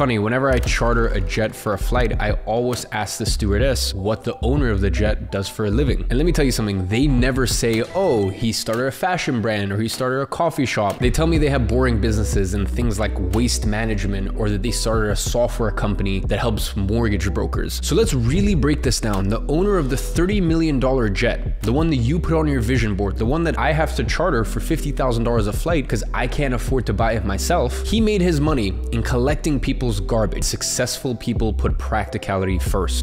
funny, whenever I charter a jet for a flight, I always ask the stewardess what the owner of the jet does for a living. And let me tell you something, they never say, oh, he started a fashion brand or he started a coffee shop. They tell me they have boring businesses and things like waste management or that they started a software company that helps mortgage brokers. So let's really break this down. The owner of the $30 million jet, the one that you put on your vision board, the one that I have to charter for $50,000 a flight because I can't afford to buy it myself, he made his money in collecting people's garbage. Successful people put practicality first.